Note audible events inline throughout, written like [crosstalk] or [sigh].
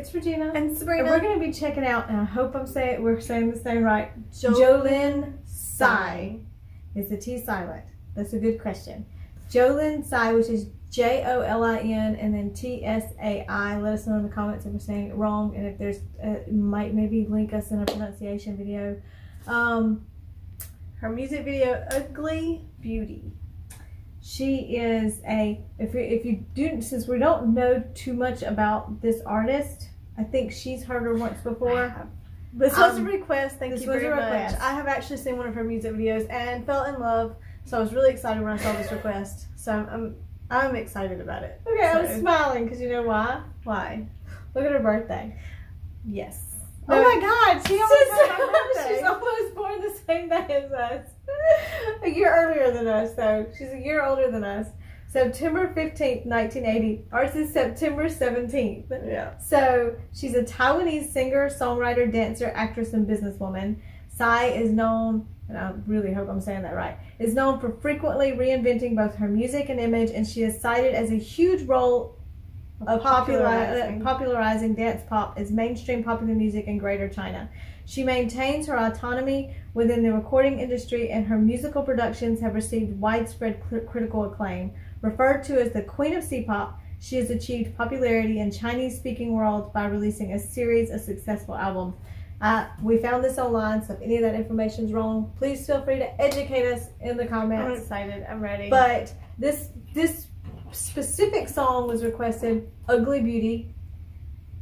It's Regina. And Sabrina. And we're going to be checking out, and I hope I'm saying we're saying this name right. Jolin Jolin Sai. Is the T silent? That's a good question. Jolin Sai, which is J O L I N and then T S A I. Let us know in the comments if we're saying it wrong, and if there's uh, might maybe link us in a pronunciation video. Um, her music video, Ugly Beauty. She is a if you if you do since we don't know too much about this artist, I think she's heard her once before. This was Um, a request. Thank this you was very a much. I have actually seen one of her music videos and fell in love. So I was really excited when I saw this [laughs] request. So I'm I'm, I'm excited about it. Okay, I was smiling because you know why? Why? Look at her birthday. Yes. No, oh my God! She almost [laughs] she's almost born the same day as us. a year earlier than us, though. She's a year older than us. September 15th, 1980. Ours is September 17th. yeah. So she's a Taiwanese singer, songwriter, dancer, actress, and businesswoman. Sai is known, and I really hope I'm saying that right, is known for frequently reinventing both her music and image, and she is cited as a huge role of popularizing. Uh, popularizing. popularizing dance pop as mainstream popular music in Greater China. She maintains her autonomy within the recording industry, and her musical productions have received widespread critical acclaim. Referred to as the Queen of C-pop, she has achieved popularity in Chinese-speaking world by releasing a series of successful albums. Uh, we found this online, so if any of that information is wrong, please feel free to educate us in the comments. I'm excited. I'm ready. But this this specific song was requested, "Ugly Beauty,"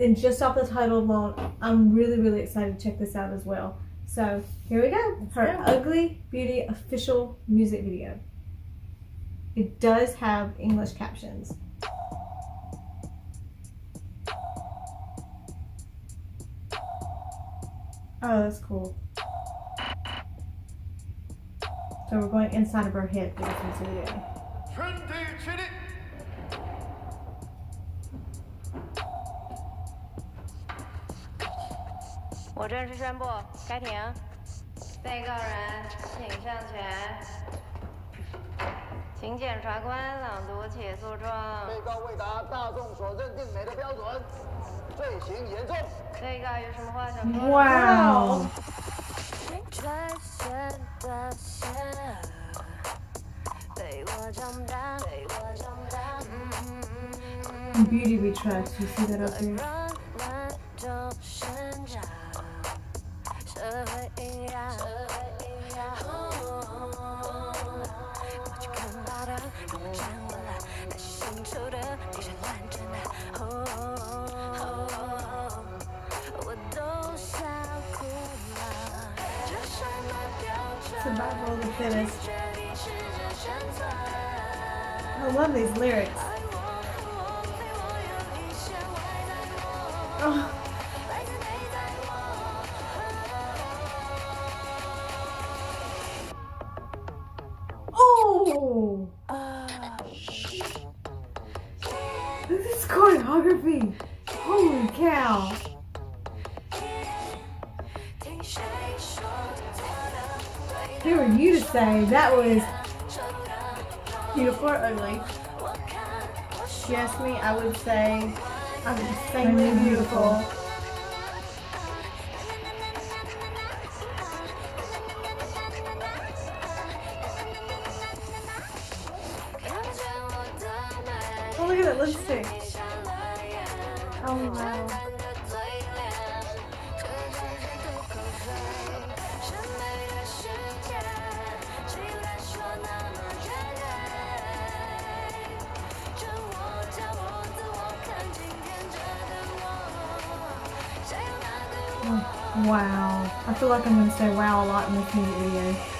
and just off the title alone, I'm really really excited to check this out as well. So here we go, her. "Ugly Beauty" official music video. It does have English captions. Oh, that's cool. So we're going inside of her head for this music video. 全请检察官朗读起诉状。被告未达大众所认定美的标准，罪行严重。被告有什么话想说？Wow. 穿线的线，陪我长大，陪我长大。In Beauty We Trust, you see that up there? Survival of the fittest. I love these lyrics. Oh. Who are you to say that was beautiful or ugly? She asked me, I would say I'm insanely beautiful. Oh, look at that lipstick. Oh, wow. Wow. I feel like I'm gonna say wow a lot in this music video. Eh?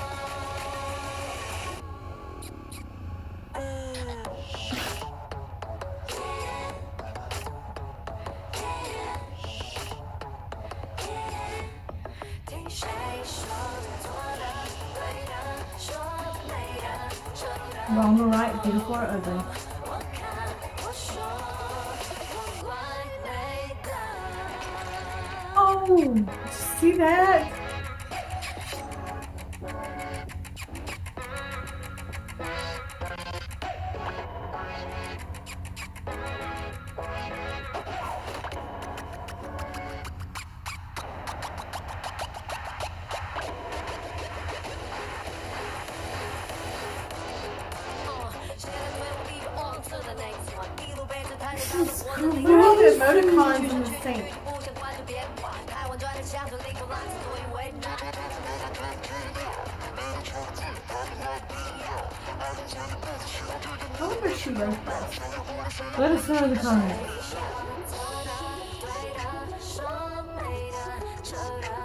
Wrong or right, beautiful or ugly. She's great. emoticons in the sink. I wonder if she wrote this. Let us know in the comments.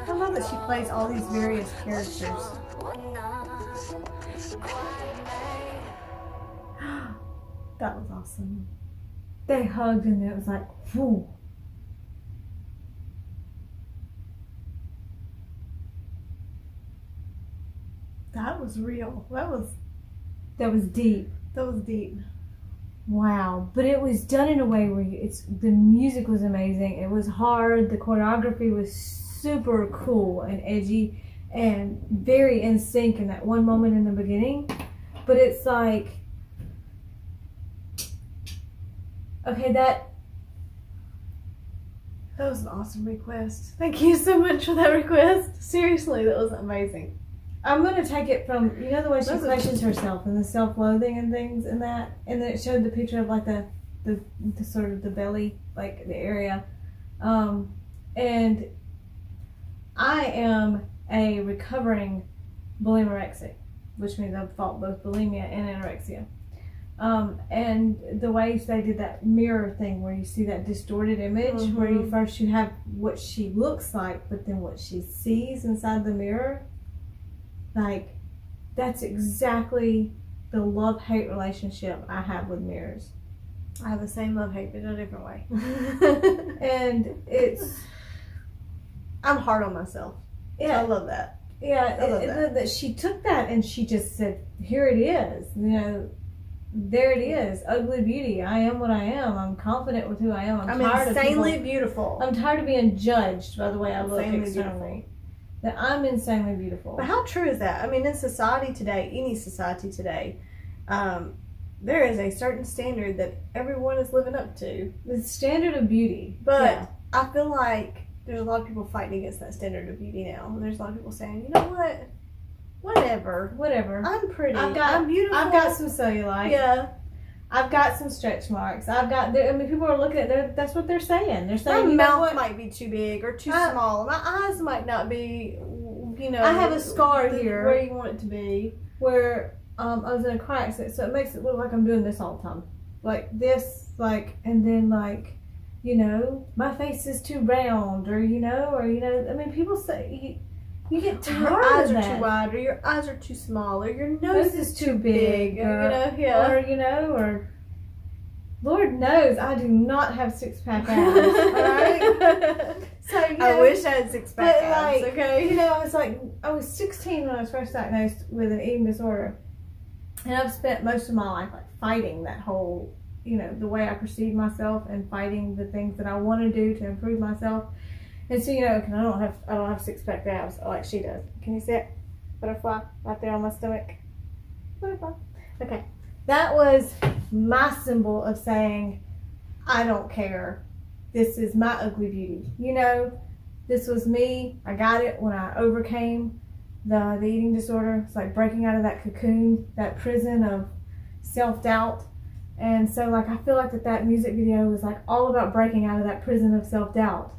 I love that she plays all these various characters. [gasps] That was awesome. They hugged and it was like, whew. That was real. That was That was deep. that was deep. Wow, but it was done in a way where it's the music was amazing. It was hard. The choreography was super cool and edgy and very in sync in that one moment in the beginning. But it's like, okay, that That was an awesome request. Thank you so much for that request. Seriously, that was amazing. I'm gonna take it from you know the way she questions herself and the self-loathing and things and that, and then it showed the picture of like the the, the sort of the belly, like the area, um, and I am a recovering bulimorexic, which means I've fought both bulimia and anorexia. Um, and the way they did that mirror thing where you see that distorted image where you Mhm. first you have what she looks like but then what she sees inside the mirror like that's exactly the love hate relationship I have with mirrors. I have the same love hate, but in a different way. [laughs] [laughs] And it's I'm hard on myself. Yeah, I love that. yeah, I love it- that. that she took that and she just said, "Here it is." You know, there it is. Ugly beauty. I am what I am. I'm confident with who I am. I'm, I'm tired of insanely people- beautiful. I'm tired of being judged by the way I look Insanely externally. That I'm insanely beautiful. But how true is that? I mean, in society today, any society today, um, there is a certain standard that everyone is living up to. The standard of beauty. But Yeah. I feel like there's a lot of people fighting against that standard of beauty now. And there's a lot of people saying, you know what? Whatever. whatever. I'm pretty. I've got- I'm beautiful. I've got some cellulite. Yeah. I've got some stretch marks. I've got. I mean, people are looking at. They're, that's what they're saying. They're My saying, you mouth might be too big or too I- small. My eyes might not be, you know. I have a scar the- here. Where you want it to be. where um, I was in a car accident, so it makes it look like I'm doing this all the time, like this, like, and then like, you know, my face is too round, or you know, or you know, I mean, people say you, you get tired Your eyes are too wide, or your eyes are too small, or your nose is is too big, You or, know, yeah. or you know, or Lord knows I do not have six pack abs. all right. [laughs] So you I wish I had six pack abs. like, okay. You know, I was like, I was 16 when I was first diagnosed with an eating disorder. And I've spent most of my life like fighting that whole, you know, the way I perceive myself and fighting the things that I want to do to improve myself. And so, you know, I don't have, I don't have six pack abs oh, like she does. Can you see it? Butterfly right there on my stomach. Butterfly. Okay. That was my symbol of saying, I don't care. This is my ugly beauty. You know, this was me. I got it when I overcame the, the eating disorder. It's like breaking out of that cocoon, that prison of self doubt. And so, like, I feel like that that music video was like all about breaking out of that prison of self doubt.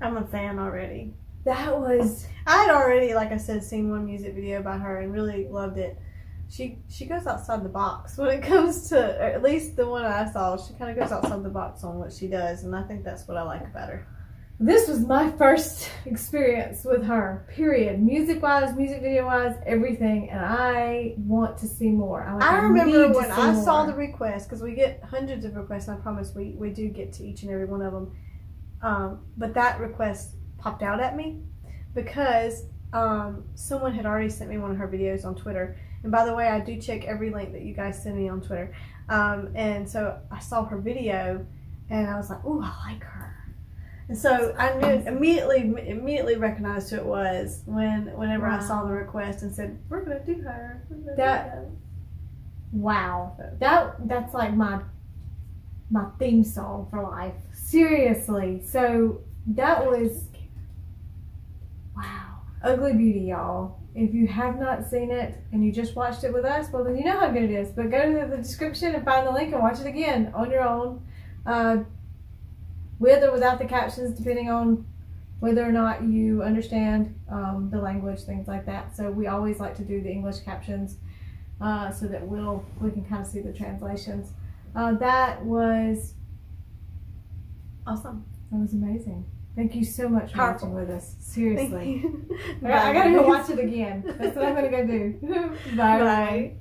I'm a fan already. That was I had already, like I said, seen one music video by her and really loved it. She she goes outside the box [laughs] when it comes to, or at least the one I saw. She kind of goes outside the box on what she does, and I think that's what I like about her. this was my first experience with her. Period. Music wise, music video wise, everything, and I want to see more. I, like, I remember to when I saw the request because we get hundreds of requests. I promise we we do get to each and every one of them. Um, but that request popped out at me because um, someone had already sent me one of her videos on Twitter. And by the way, I do check every link that you guys send me on Twitter. Um, and so I saw her video, and I was like, "Oh, I like her." And so I knew immediately immediately recognized who it was when whenever I saw the request and said, "We're gonna do her." Do That- her." Wow, that that's like my my theme song for life. Seriously, so that was wow, Ugly Beauty, y'all. If you have not seen it and you just watched it with us, well then you know how good it is. But go to the description and find the link and watch it again on your own, uh, with or without the captions, depending on whether or not you understand um, the language, things like that. So we always like to do the English captions uh, so that we'll we can kind of see the translations. Uh, that was Awesome. that was amazing. Thank you so much for Powerful. watching with us. Seriously, [laughs] I gotta go watch it [laughs] again. That's what I'm gonna go do. [laughs] Bye. Bye.